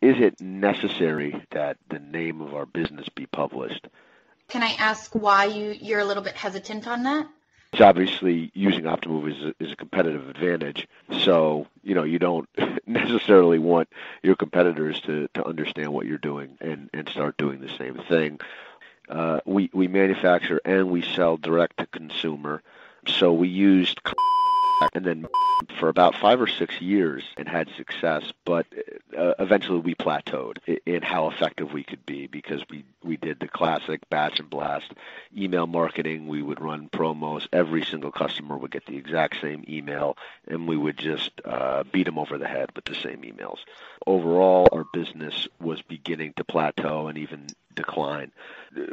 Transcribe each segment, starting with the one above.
is it necessary that the name of our business be published? Can I ask why you, you're a little bit hesitant on that? It's obviously using Optimove is a, is a competitive advantage. So, you know, you don't necessarily want your competitors to, to understand what you're doing and, and start doing the same thing. Uh, we, we manufacture and we sell direct to consumer. So we used and then for about five or six years and had success, but uh, eventually we plateaued in how effective we could be because we, we did the classic batch and blast email marketing. We would run promos. Every single customer would get the exact same email, and we would just uh, beat them over the head with the same emails. Overall, our business was beginning to plateau and even decline.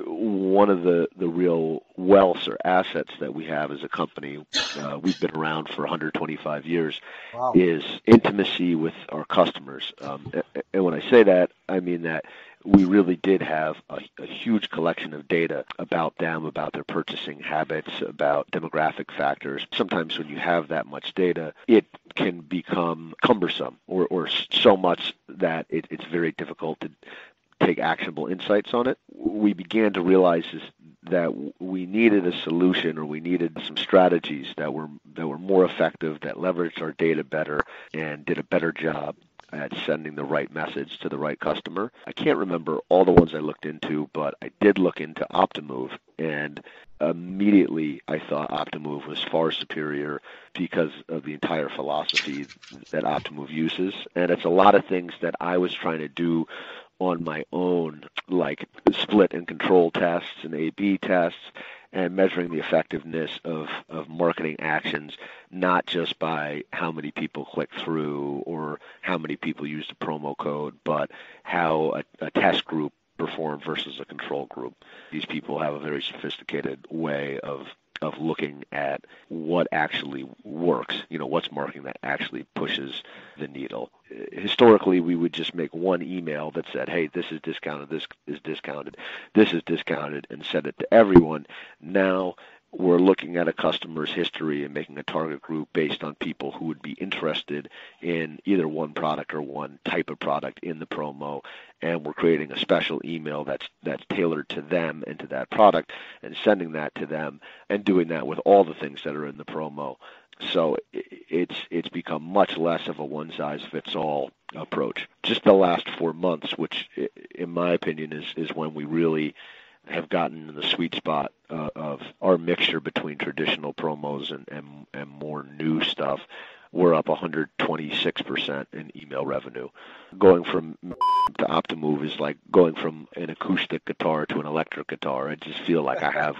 One of the, the real wealths or assets that we have as a company, uh, we've been around for 125 years, wow. is intimacy with our customers. Um, and when I say that, I mean that we really did have a, a, huge collection of data about them, about their purchasing habits, about demographic factors. Sometimes when you have that much data, it can become cumbersome or, or so much that it, it's very difficult to take actionable insights on it. We began to realize that we needed a solution or we needed some strategies that were that were more effective, that leveraged our data better, and did a better job at sending the right message to the right customer. I can't remember all the ones I looked into, but I did look into Optimove, and immediately I thought Optimove was far superior because of the entire philosophy that Optimove uses. And it's a lot of things that I was trying to do on my own, like split and control tests and A/B tests, and measuring the effectiveness of, of marketing actions, not just by how many people click through or how many people use the promo code, but how a, a test group performed versus a control group. These people have a very sophisticated way of of looking at what actually works, you know, what's marketing that actually pushes the needle. Historically, we would just make one email that said, hey, this is discounted, this is discounted, this is discounted, and send it to everyone. Now, we're looking at a customer's history and making a target group based on people who would be interested in either one product or one type of product in the promo. And we're creating a special email that's that's tailored to them and to that product and sending that to them and doing that with all the things that are in the promo. So it's it's become much less of a one size fits all approach. Just the last 4 months which in my opinion is is when we really have gotten in the sweet spot uh, of our mixture between traditional promos and, and, and more new stuff. We're up 126% in email revenue. Going from to Optimove is like going from an acoustic guitar to an electric guitar. I just feel like I have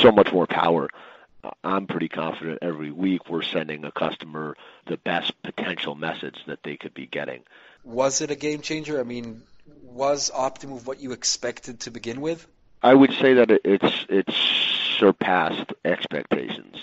so much more power. I'm pretty confident every week we're sending a customer the best potential message that they could be getting. Was it a game changer? I mean, was Optimove what you expected to begin with? I would say that it's it's surpassed expectations.